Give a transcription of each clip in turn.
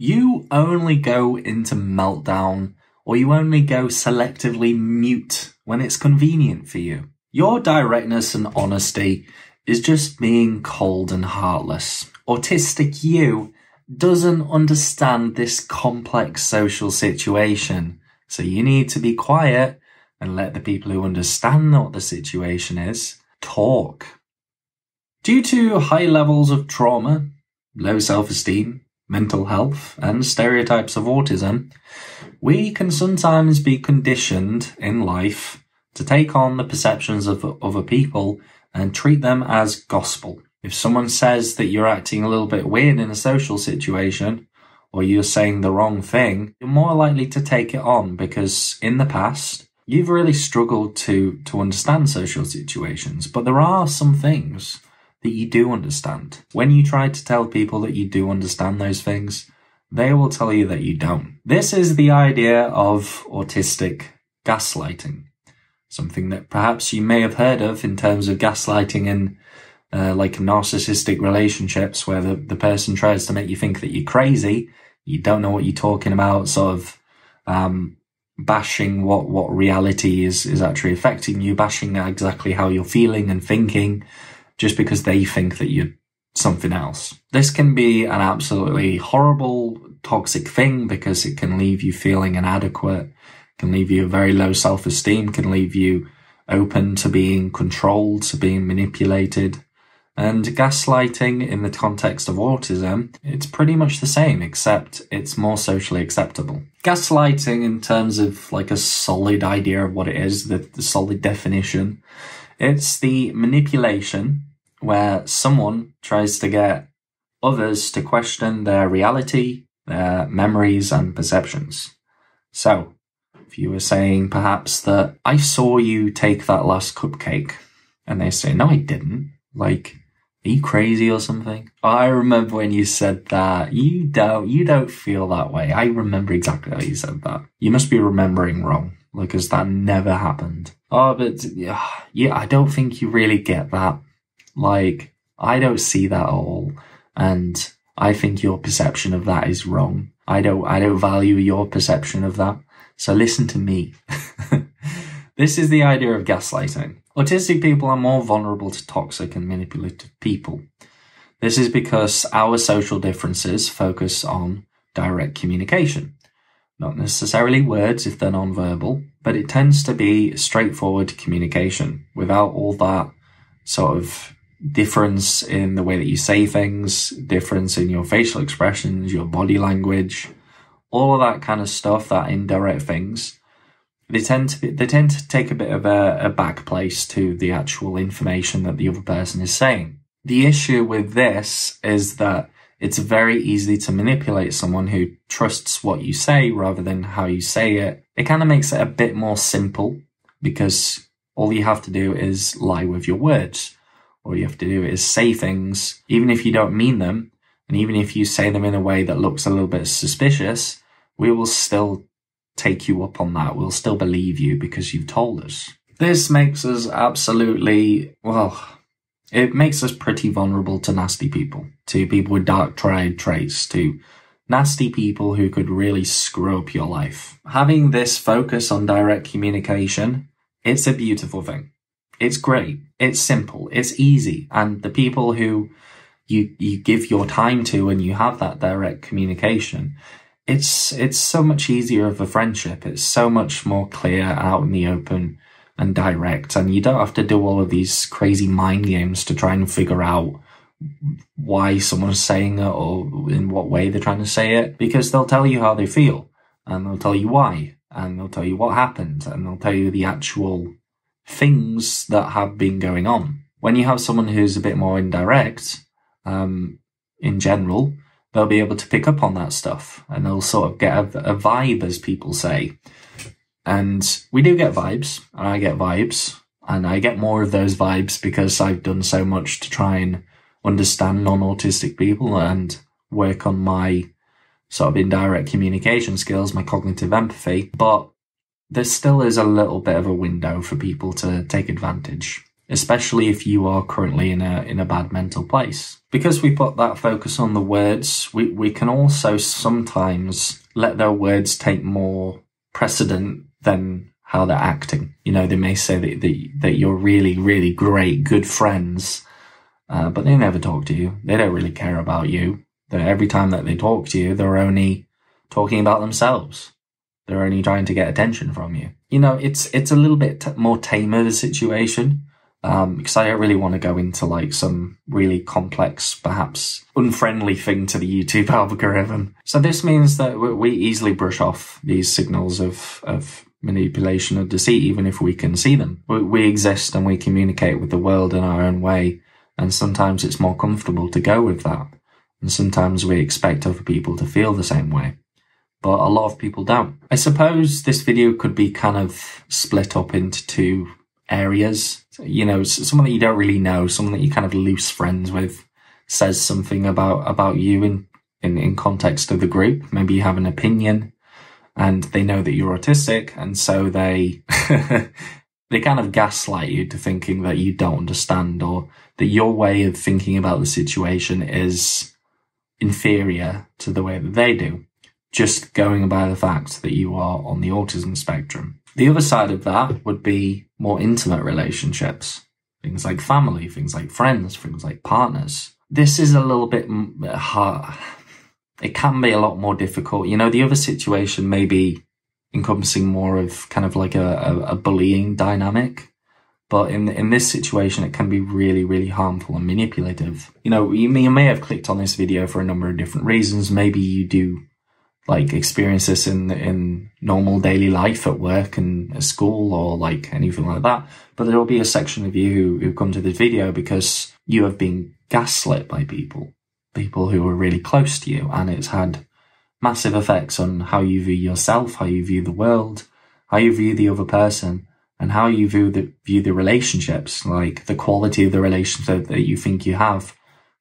You only go into meltdown or you only go selectively mute when it's convenient for you. Your directness and honesty is just being cold and heartless. Autistic you doesn't understand this complex social situation. So you need to be quiet and let the people who understand what the situation is talk. Due to high levels of trauma, low self-esteem, mental health, and stereotypes of autism, we can sometimes be conditioned in life to take on the perceptions of other people and treat them as gospel. If someone says that you're acting a little bit weird in a social situation, or you're saying the wrong thing, you're more likely to take it on because in the past, you've really struggled to, to understand social situations. But there are some things that you do understand. When you try to tell people that you do understand those things, they will tell you that you don't. This is the idea of autistic gaslighting. Something that perhaps you may have heard of in terms of gaslighting in uh, like narcissistic relationships where the, the person tries to make you think that you're crazy, you don't know what you're talking about, sort of um, bashing what, what reality is, is actually affecting you, bashing exactly how you're feeling and thinking, just because they think that you're something else. This can be an absolutely horrible, toxic thing because it can leave you feeling inadequate, can leave you a very low self-esteem, can leave you open to being controlled, to being manipulated. And gaslighting in the context of autism, it's pretty much the same, except it's more socially acceptable. Gaslighting in terms of like a solid idea of what it is, the, the solid definition, it's the manipulation where someone tries to get others to question their reality, their memories and perceptions. So, if you were saying perhaps that I saw you take that last cupcake, and they say, no, I didn't. Like, are you crazy or something? Oh, I remember when you said that. You don't, you don't feel that way. I remember exactly how you said that. You must be remembering wrong because that never happened. Oh, but yeah, yeah, I don't think you really get that. Like, I don't see that at all. And I think your perception of that is wrong. I don't, I don't value your perception of that. So listen to me. this is the idea of gaslighting. Autistic people are more vulnerable to toxic and manipulative people. This is because our social differences focus on direct communication. Not necessarily words if they're non-verbal, but it tends to be straightforward communication without all that sort of difference in the way that you say things, difference in your facial expressions, your body language, all of that kind of stuff, that indirect things. They tend to be, they tend to take a bit of a, a back place to the actual information that the other person is saying. The issue with this is that it's very easy to manipulate someone who trusts what you say rather than how you say it. It kind of makes it a bit more simple because all you have to do is lie with your words. All you have to do is say things, even if you don't mean them, and even if you say them in a way that looks a little bit suspicious, we will still take you up on that. We'll still believe you because you've told us. This makes us absolutely, well, it makes us pretty vulnerable to nasty people, to people with dark triad traits, to nasty people who could really screw up your life. Having this focus on direct communication, it's a beautiful thing. It's great. It's simple. It's easy. And the people who you, you give your time to and you have that direct communication, it's, it's so much easier of a friendship. It's so much more clear out in the open and direct. And you don't have to do all of these crazy mind games to try and figure out why someone's saying it or in what way they're trying to say it because they'll tell you how they feel and they'll tell you why and they'll tell you what happened and they'll tell you the actual things that have been going on. When you have someone who's a bit more indirect, um, in general, they'll be able to pick up on that stuff and they'll sort of get a, a vibe, as people say. And we do get vibes, and I get vibes, and I get more of those vibes because I've done so much to try and understand non-autistic people and work on my sort of indirect communication skills, my cognitive empathy. But there still is a little bit of a window for people to take advantage. especially if you are currently in a in a bad mental place. Because we put that focus on the words, we, we can also sometimes let their words take more precedent than how they're acting. You know, they may say that that, that you're really, really great, good friends, uh, but they never talk to you. They don't really care about you. That every time that they talk to you, they're only talking about themselves. They're only trying to get attention from you. You know, it's it's a little bit more tamer the situation um, because I don't really want to go into like some really complex, perhaps unfriendly thing to the YouTube algorithm. So this means that we easily brush off these signals of of manipulation or deceit, even if we can see them. We, we exist and we communicate with the world in our own way, and sometimes it's more comfortable to go with that, and sometimes we expect other people to feel the same way but a lot of people don't. I suppose this video could be kind of split up into two areas. You know, someone that you don't really know, someone that you kind of loose friends with says something about, about you in, in, in context of the group. Maybe you have an opinion and they know that you're autistic and so they, they kind of gaslight you to thinking that you don't understand or that your way of thinking about the situation is inferior to the way that they do just going by the fact that you are on the autism spectrum. The other side of that would be more intimate relationships, things like family, things like friends, things like partners. This is a little bit uh, hard. It can be a lot more difficult. You know, the other situation may be encompassing more of kind of like a, a, a bullying dynamic. But in in this situation, it can be really, really harmful and manipulative. You know, you may, you may have clicked on this video for a number of different reasons. Maybe you do like experience this in in normal daily life at work and at school or like anything like that. But there will be a section of you who, who come to this video because you have been gaslit by people, people who are really close to you, and it's had massive effects on how you view yourself, how you view the world, how you view the other person, and how you view the view the relationships, like the quality of the relationship that you think you have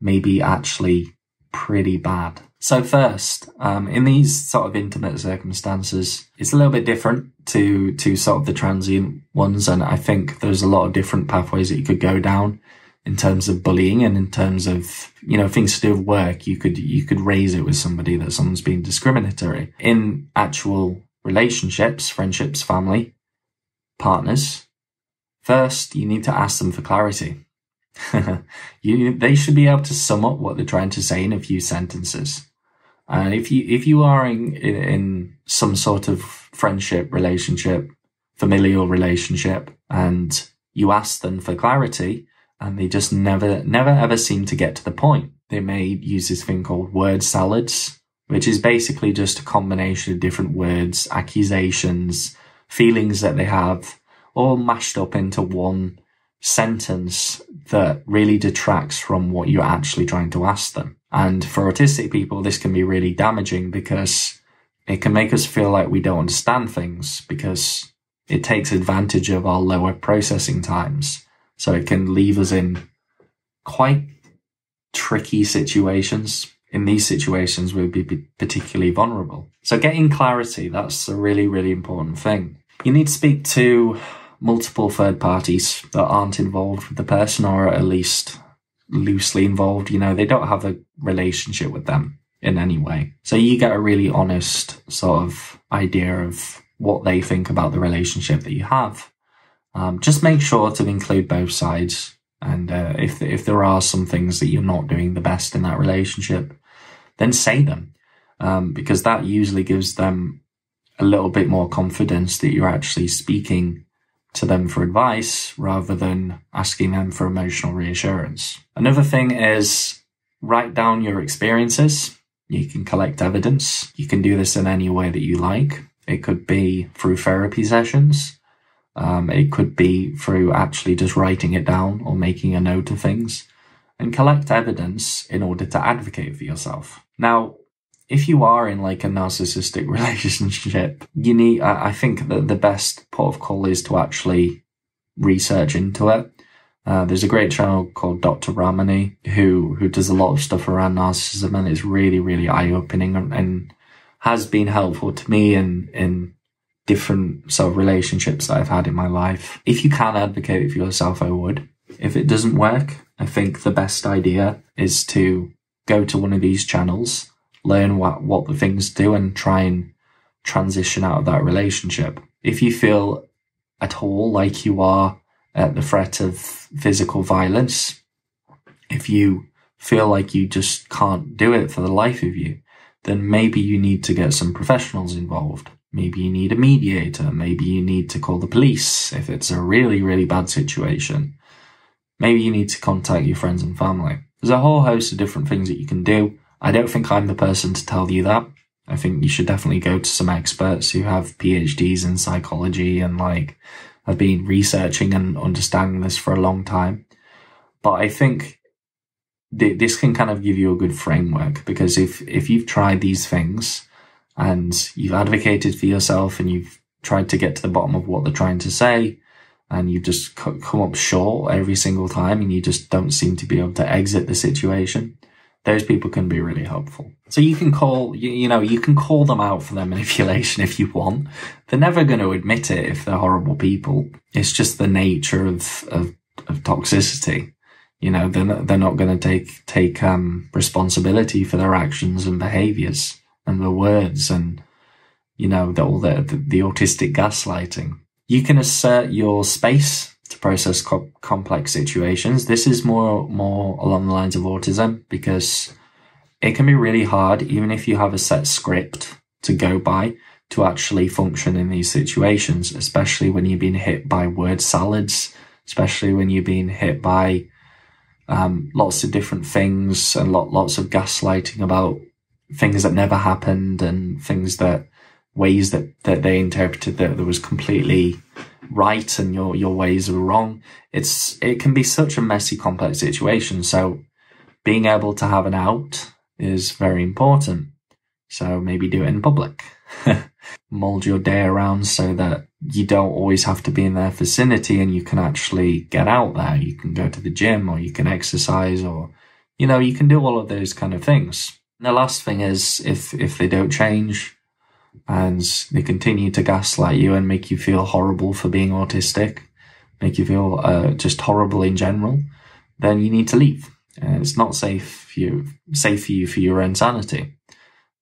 may be actually pretty bad. So first, um, in these sort of intimate circumstances, it's a little bit different to to sort of the transient ones, and I think there's a lot of different pathways that you could go down in terms of bullying and in terms of you know things to do with work. You could you could raise it with somebody that someone's being discriminatory in actual relationships, friendships, family, partners. First, you need to ask them for clarity. you, they should be able to sum up what they're trying to say in a few sentences. And if you if you are in, in, in some sort of friendship relationship, familial relationship, and you ask them for clarity, and they just never never ever seem to get to the point. They may use this thing called word salads, which is basically just a combination of different words, accusations, feelings that they have, all mashed up into one sentence that really detracts from what you're actually trying to ask them. And for autistic people, this can be really damaging because it can make us feel like we don't understand things because it takes advantage of our lower processing times. So it can leave us in quite tricky situations. In these situations, we'd be particularly vulnerable. So getting clarity, that's a really, really important thing. You need to speak to multiple third parties that aren't involved with the person or at least loosely involved. You know, they don't have a relationship with them in any way. So you get a really honest sort of idea of what they think about the relationship that you have. Um, just make sure to include both sides. And uh, if if there are some things that you're not doing the best in that relationship, then say them, um, because that usually gives them a little bit more confidence that you're actually speaking to them for advice rather than asking them for emotional reassurance. Another thing is write down your experiences. You can collect evidence. You can do this in any way that you like. It could be through therapy sessions. Um, it could be through actually just writing it down or making a note of things and collect evidence in order to advocate for yourself. Now, if you are in like a narcissistic relationship, you need, I think that the best port of call is to actually research into it. Uh, there's a great channel called Dr. Ramani who, who does a lot of stuff around narcissism and it's really, really eye opening and, and, has been helpful to me in, in different sort of relationships that I've had in my life. If you can advocate for yourself, I would. If it doesn't work, I think the best idea is to go to one of these channels, learn what, what the things do and try and transition out of that relationship. If you feel at all like you are at the threat of physical violence, if you feel like you just can't do it for the life of you, then maybe you need to get some professionals involved. Maybe you need a mediator. Maybe you need to call the police if it's a really, really bad situation. Maybe you need to contact your friends and family. There's a whole host of different things that you can do. I don't think I'm the person to tell you that. I think you should definitely go to some experts who have PhDs in psychology and like have been researching and understanding this for a long time. But I think th- this can kind of give you a good framework because if, if you've tried these things and you've advocated for yourself and you've tried to get to the bottom of what they're trying to say and you just come up short every single time and you just don't seem to be able to exit the situation, those people can be really helpful. So you can call, you, you know, you can call them out for their manipulation if you want. They're never going to admit it if they're horrible people. It's just the nature of, of, of toxicity. You know, they're not, they're not going to take, take, um, responsibility for their actions and behaviors and the words and, you know, the, all the, the, the autistic gaslighting. You can assert your space to process co- complex situations. This is more, more along the lines of autism because it can be really hard, even if you have a set script to go by to actually function in these situations, especially when you're being hit by word salads, especially when you're being hit by um, lots of different things and lot, lots of gaslighting about things that never happened and things that ways that, that they interpreted that there was completely right and your, your ways were wrong. It's, it can be such a messy, complex situation. So being able to have an out is very important. So maybe do it in public. Mold your day around so that you don't always have to be in their vicinity and you can actually get out there. You can go to the gym or you can exercise or, you know, you can do all of those kind of things. And the last thing is if, if they don't change and they continue to gaslight you and make you feel horrible for being autistic, make you feel uh, just horrible in general, then you need to leave. Uh, it's not safe for you, safe for you for your own sanity.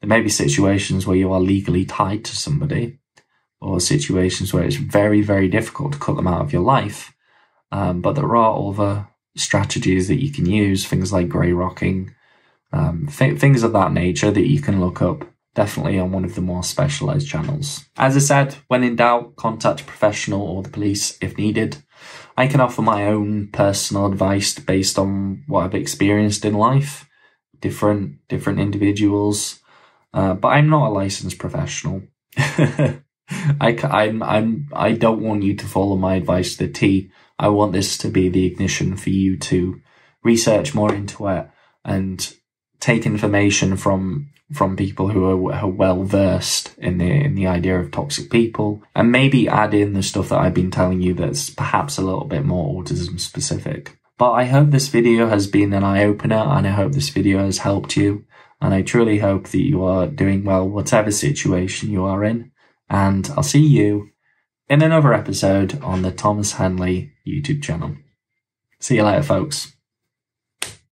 There may be situations where you are legally tied to somebody or situations where it's very, very difficult to cut them out of your life. Um, but there are other strategies that you can use, things like grey rocking, um, th- things of that nature that you can look up definitely on one of the more specialized channels. As I said, when in doubt, contact a professional or the police if needed. I can offer my own personal advice based on what I've experienced in life, different different individuals, uh, but I'm not a licensed professional. I, I'm, I'm, I don't want you to follow my advice to the T. I want this to be the ignition for you to research more into it and take information from from people who are, are well versed in the in the idea of toxic people, and maybe add in the stuff that I've been telling you that's perhaps a little bit more autism specific. But I hope this video has been an eye opener, and I hope this video has helped you. And I truly hope that you are doing well, whatever situation you are in. And I'll see you in another episode on the Thomas Henley YouTube channel. See you later, folks.